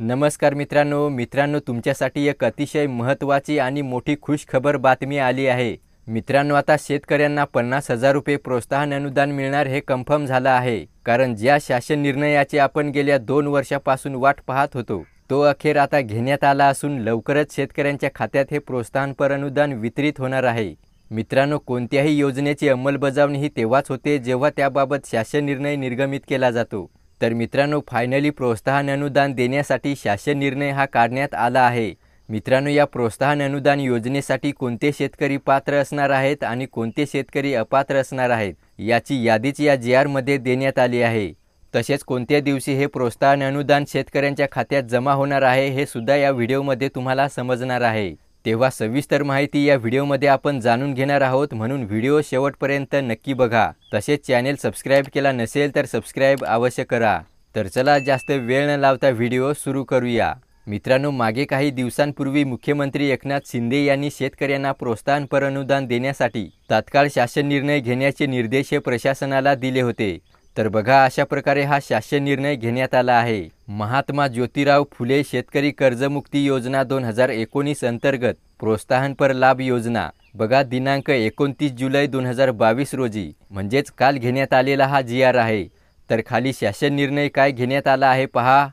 नमस्कार मित्रांनो मित्रांनो तुमच्यासाठी एक अतिशय महत्त्वाची आणि मोठी खुशखबर बातमी आली आहे. मित्रांनो आता शेतकऱ्यांना पन्नास हजार रुपये प्रोत्साहन अनुदान मिळणार हे कन्फर्म झालं आहे. कारण ज्या शासन निर्णयाची आपण गेल्या दोन वर्षापासून वाट पाहत होतो तो अखेर आता घेण्यात आला असून लवकरच शेतकऱ्यांच्या खात्यात हे प्रोत्साहनपर अनुदान वितरित होणार आहे. मित्रांनो कोणत्याही योजनेची अंमलबजावणी ही तेव्हाच होते जेव्हा त्याबाबत शासन निर्णय निर्गमित केला जातो. तर मित्रांनो फायनली प्रोत्साहन अनुदान देण्यासाठी शासन निर्णय हा काढण्यात आला आहे. मित्रांनो या प्रोत्साहन अनुदान योजनेसाठी कोणते शेतकरी पात्र असणार आहेत आणि कोणते शेतकरी अपात्र असणार आहेत याची यादीच या जी आरमध्ये देण्यात आली आहे. तसेच कोणत्या दिवशी हे प्रोत्साहन अनुदान शेतकऱ्यांच्या खात्यात जमा होणार आहे हे सुद्धा या व्हिडिओमध्ये तुम्हाला समजणार आहे. तेव्हा सविस्तर माहिती या व्हिडिओमध्ये आपण जाणून घेणार आहोत. म्हणून व्हिडिओ शेवटपर्यंत नक्की बघा. तसेच चॅनेल सबस्क्राईब केला नसेल तर सबस्क्राईब अवश्य करा. तर चला जास्त वेळ न लावता व्हिडिओ सुरू करूया. मित्रांनो मागे काही दिवसांपूर्वी मुख्यमंत्री एकनाथ शिंदे यांनी शेतकऱ्यांना प्रोत्साहनपर अनुदान देण्यासाठी तात्काळ शासन निर्णय घेण्याचे निर्देश प्रशासनाला दिले होते. तर बघा अशा प्रकारे हा शासन निर्णय घेण्यात आला आहे. महात्मा ज्योतिराव फुले शेतकरी कर्जमुक्ती योजना दोन हजार एकोणीस अंतर्गत प्रोत्साहनपर लाभ योजना. बघा दिनांक एकोणतीस जुलै दोन हजार बावीस रोजी. म्हणजेच काल घेण्यात आलेला हा जी आर आहे. तर खाली शासन निर्णय काय घेण्यात आला आहे पहा.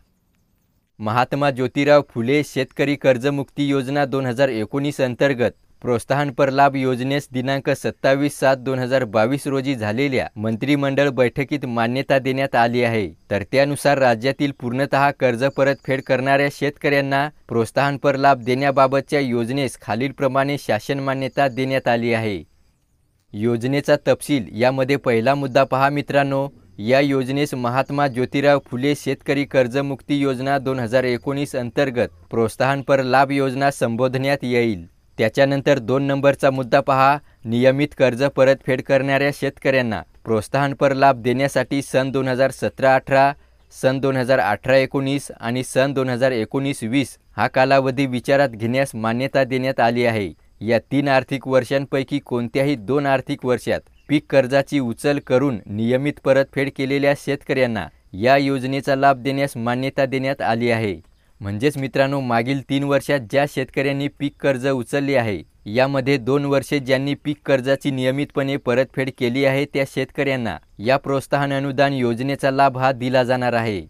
महात्मा ज्योतिराव फुले शेतकरी कर्जमुक्ती योजना दोन हजार एकोणीस अंतर्गत प्रोत्साहनपर लाभ योजनेस दिनांक सत्तावीस सात दोन हजार बावीस रोजी झालेल्या मंत्रिमंडळ बैठकीत मान्यता देण्यात आली आहे. तर त्यानुसार राज्यातील पूर्णतः कर्ज परतफेड करणाऱ्या शेतकऱ्यांना प्रोत्साहनपर लाभ देण्याबाबतच्या योजनेस खालीलप्रमाणे शासन मान्यता देण्यात आली आहे. योजनेचा तपशील यामध्ये पहिला मुद्दा पहा मित्रांनो. या योजनेस महात्मा ज्योतिराव फुले शेतकरी कर्जमुक्ती योजना दोन हजार एकोणीस अंतर्गत प्रोत्साहनपर लाभ योजना संबोधण्यात येईल. त्याच्यानंतर दोन नंबरचा मुद्दा पहा. नियमित कर्ज परतफेड करणाऱ्या शेतकऱ्यांना प्रोत्साहनपर लाभ देण्यासाठी सन दोन हजार सतरा अठरा सन दोन हजार अठरा एकोणीस आणि सन दोन हजार एकोणीस वीस हा कालावधी विचारात घेण्यास मान्यता देण्यात आली आहे. या तीन आर्थिक वर्षांपैकी कोणत्याही दोन आर्थिक वर्षात पीक कर्जाची उचल करून नियमित परतफेड केलेल्या शेतकऱ्यांना या योजनेचा लाभ देण्यास मान्यता देण्यात आली आहे. म्हणजेच मित्रांनो मागील तीन वर्षात ज्या शेतकऱ्यांनी पीक कर्ज उचलले आहे यामध्ये दोन वर्षे ज्यांनी पीक कर्जाची नियमितपणे परतफेड केली आहे त्या शेतकऱ्यांना या प्रोत्साहन अनुदान योजनेचा लाभ हा दिला जाणार आहे.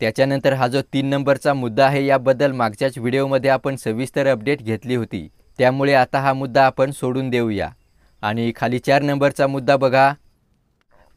त्याच्यानंतर हा जो तीन नंबरचा मुद्दा आहे याबद्दल मागच्याच व्हिडिओमध्ये आपण सविस्तर अपडेट घेतली होती. त्यामुळे आता हा मुद्दा आपण सोडून देऊया. आणि खाली चार नंबरचा मुद्दा बघा.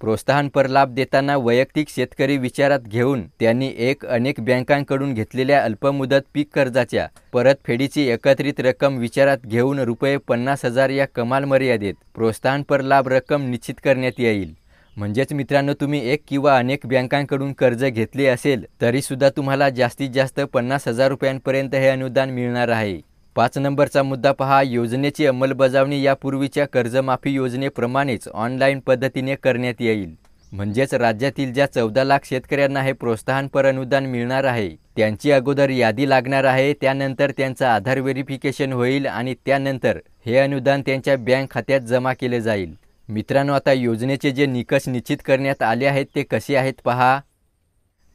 प्रोत्साहनपर लाभ देताना वैयक्तिक शेतकरी विचारात घेऊन त्यांनी एक अनेक बँकांकडून घेतलेल्या अल्पमुदत पीक कर्जाच्या परतफेडीची एकत्रित रक्कम विचारात घेऊन रुपये पन्नास हजार या कमाल मर्यादेत प्रोत्साहनपर लाभ रक्कम निश्चित करण्यात येईल. म्हणजेच मित्रांनो तुम्ही एक किंवा अनेक बँकांकडून कर्ज घेतले असेल तरीसुद्धा तुम्हाला जास्तीत जास्त पन्नास हजार रुपयांपर्यंत हे अनुदान मिळणार आहे. पाच नंबरचा मुद्दा पहा. योजनेची अंमलबजावणी यापूर्वीच्या कर्जमाफी योजनेप्रमाणेच ऑनलाईन पद्धतीने करण्यात येईल. म्हणजेच राज्यातील ज्या चौदा लाख शेतकऱ्यांना हे प्रोत्साहनपर अनुदान मिळणार आहे त्यांची अगोदर यादी लागणार आहे त्यानंतर त्यांचं आधार व्हेरिफिकेशन होईल आणि त्यानंतर हे अनुदान त्यांच्या बँक खात्यात जमा केले जाईल. मित्रांनो आता योजनेचे जे निकष निश्चित करण्यात आले आहेत ते कसे आहेत पहा.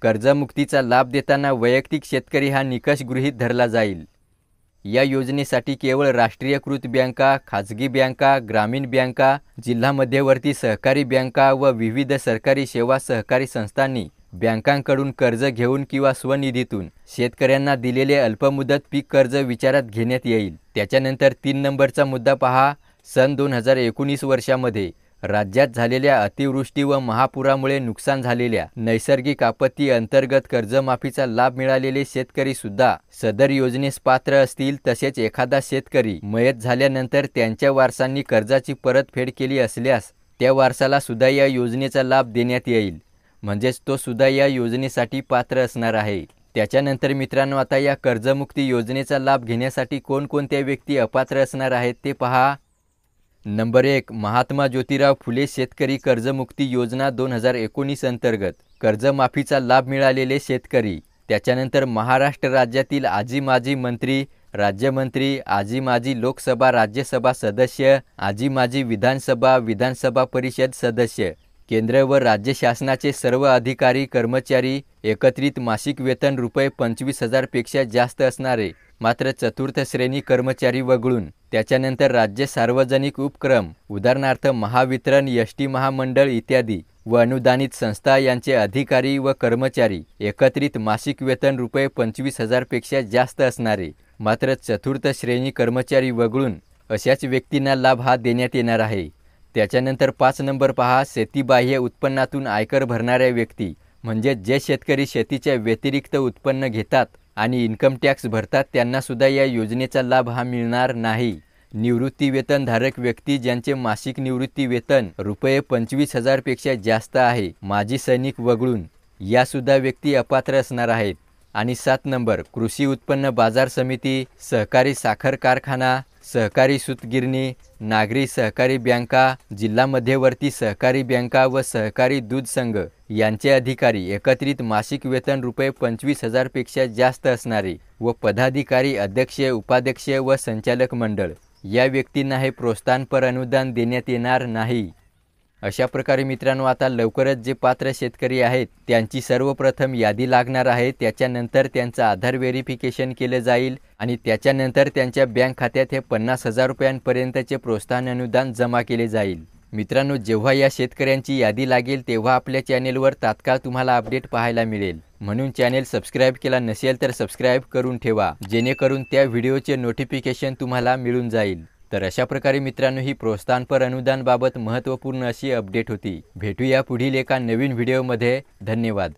कर्जमुक्तीचा लाभ देताना वैयक्तिक शेतकरी हा निकष गृहीत धरला जाईल. या योजनेसाठी केवळ राष्ट्रीयकृत बँका खाजगी बँका ग्रामीण बँका जिल्हा मध्यवर्ती सहकारी बँका व विविध सरकारी सेवा सहकारी संस्थांनी बँकांकडून कर्ज घेऊन किंवा स्वनिधीतून शेतकऱ्यांना दिलेले अल्पमुदत पीक कर्ज विचारात घेण्यात येईल. त्याच्यानंतर तीन नंबरचा मुद्दा पहा. सन दोन हजार एकोणीस वर्षामध्ये राज्यात झालेल्या अतिवृष्टी व महापुरामुळे नुकसान झालेल्या नैसर्गिक आपत्ती अंतर्गत कर्जमाफीचा लाभ मिळालेले शेतकरी सुद्धा सदर योजनेस पात्र असतील तसेच एखादा शेतकरी मयत झाल्यानंतर त्यांच्या वारसांनी कर्जाची परतफेड केली असल्यास त्या वारसाला सुद्धा या योजनेचा लाभ देण्यात येईल. म्हणजेच तो सुद्धा या योजनेसाठी पात्र असणार आहे. त्याच्यानंतर मित्रांनो आता या कर्जमुक्ती योजनेचा लाभ घेण्यासाठी कोणकोणत्या व्यक्ती अपात्र असणार आहेत ते पहा. नंबर एक महात्मा ज्योतिराव फुले शेतकरी कर्जमुक्ती योजना दोन हजार एकोणीस अंतर्गत कर्जमाफीचा लाभ मिळालेले शेतकरी. त्याच्यानंतर महाराष्ट्र राज्यातील आजी माजी मंत्री राज्यमंत्री आजी माजी लोकसभा राज्यसभा सदस्य आजी माजी विधानसभा विधानसभा परिषद सदस्य. केंद्र व राज्य शासनाचे सर्व अधिकारी कर्मचारी एकत्रित मासिक वेतन रुपये पंचवीस हजारपेक्षा जास्त असणारे मात्र चतुर्थ श्रेणी कर्मचारी वगळून. त्याच्यानंतर राज्य सार्वजनिक उपक्रम उदाहरणार्थ महावितरण एस टी महामंडळ इत्यादी व अनुदानित संस्था यांचे अधिकारी व कर्मचारी एकत्रित मासिक वेतन रुपये पंचवीस हजारपेक्षा जास्त असणारे मात्र चतुर्थ श्रेणी कर्मचारी वगळून अशाच व्यक्तींना लाभ हा देण्यात येणार आहे. त्याच्यानंतर पाच नंबर पहा शेतीबाह्य उत्पन्नातून आयकर भरणाऱ्या व्यक्ती म्हणजे जे शेतकरी शेतीच्या व्यतिरिक्त उत्पन्न घेतात आणि इन्कम टॅक्स भरतात त्यांनासुद्धा या योजनेचा लाभ हा मिळणार नाही. निवृत्तीवेतनधारक व्यक्ती ज्यांचे मासिक निवृत्ती वेतन रुपये पंचवीस हजारपेक्षा जास्त आहे माजी सैनिक वगळून यासुद्धा व्यक्ती अपात्र असणार आहेत. आणि सात नंबर कृषी उत्पन्न बाजार समिती सहकारी साखर कारखाना सहकारी सूतगिरणी नागरी सहकारी बँका जिल्हा मध्यवर्ती सहकारी बँका व सहकारी दूध संघ यांचे अधिकारी एकत्रित मासिक वेतन रुपये पंचवीस हजारपेक्षा जास्त असणारे व पदाधिकारी अध्यक्ष उपाध्यक्ष व संचालक मंडळ. या व्यक्तींना हे प्रोत्साहनपर अनुदान देण्यात येणार नाही. अशा प्रकारे मित्रांनो आता लवकरच जे पात्र शेतकरी आहेत त्यांची सर्वप्रथम यादी लागणार आहे. त्याच्यानंतर त्यांचं आधार व्हेरिफिकेशन केलं जाईल आणि त्याच्यानंतर त्यांच्या बँक खात्यात हे पन्नास हजार रुपयांपर्यंतचे प्रोत्साहन अनुदान जमा केले जाईल. मित्रांनो जेव्हा या शेतकऱ्यांची यादी लागेल तेव्हा आपल्या चॅनेलवर तात्काळ तुम्हाला अपडेट पाहायला मिळेल. म्हणून चॅनेल सबस्क्राईब केला नसेल तर सबस्क्राईब करून ठेवा जेणेकरून त्या व्हिडिओचे नोटिफिकेशन तुम्हाला मिळून जाईल. तर अशा प्रकारे मित्रांनो ही प्रोत्साहनपर अनुदानबाबत महत्त्वपूर्ण अशी अपडेट होती. भेटूया पुढील एका नवीन व्हिडिओमध्ये. धन्यवाद.